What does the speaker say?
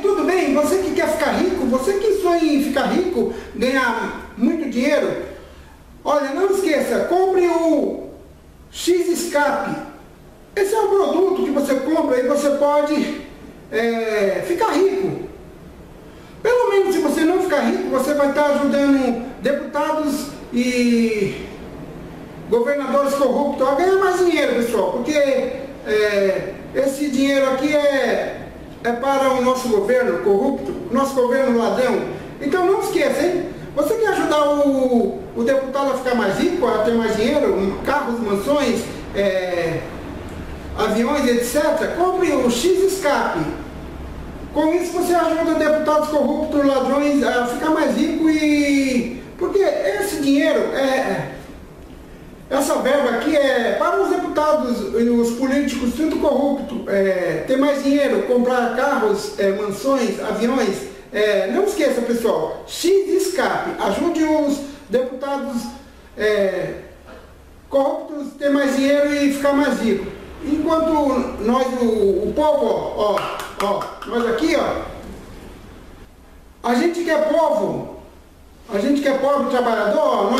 tudo bem, você que quer ficar rico, você que sonha em ficar rico, ganhar muito dinheiro, olha, não esqueça, compre o X-Escape. Esse é um produto que você compra e você pode é, ficar rico. Pelo menos se você não ficar rico, você vai estar ajudando deputados e governadores corruptos a ganhar mais dinheiro, pessoal, porque é, esse dinheiro aqui é, é para o nosso governo corrupto, nosso governo ladrão. Então não esqueça, hein? Você quer ajudar o, o deputado a ficar mais rico, a ter mais dinheiro, carros, mansões, é, aviões, etc., compre o X-Escape. Com isso você ajuda deputados corruptos, ladrões a ficar mais rico e. Porque esse dinheiro é. Essa verba aqui é para os deputados e os políticos tudo corruptos é, ter mais dinheiro, comprar carros, é, mansões, aviões. É, não esqueça pessoal, X escape, ajude os deputados é, corruptos ter mais dinheiro e ficar mais rico. Enquanto nós, o, o povo, ó, ó, nós aqui, ó, a gente que é povo, a gente que é pobre trabalhador, nós ó, ó,